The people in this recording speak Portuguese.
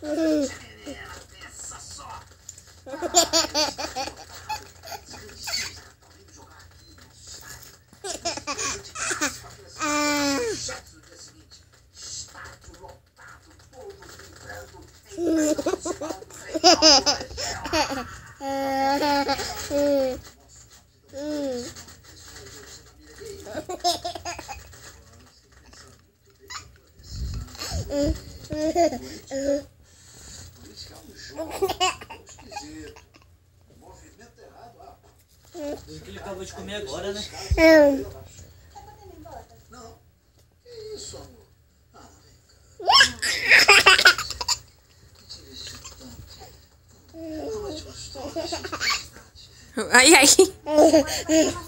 Pensa só. Chefe Esquisito. Movimento errado. Ah, O que ele acabou de comer agora, né? Não. Que isso, amor? Ah, vem cá. Que gostosa, felicidade. Ai, ai.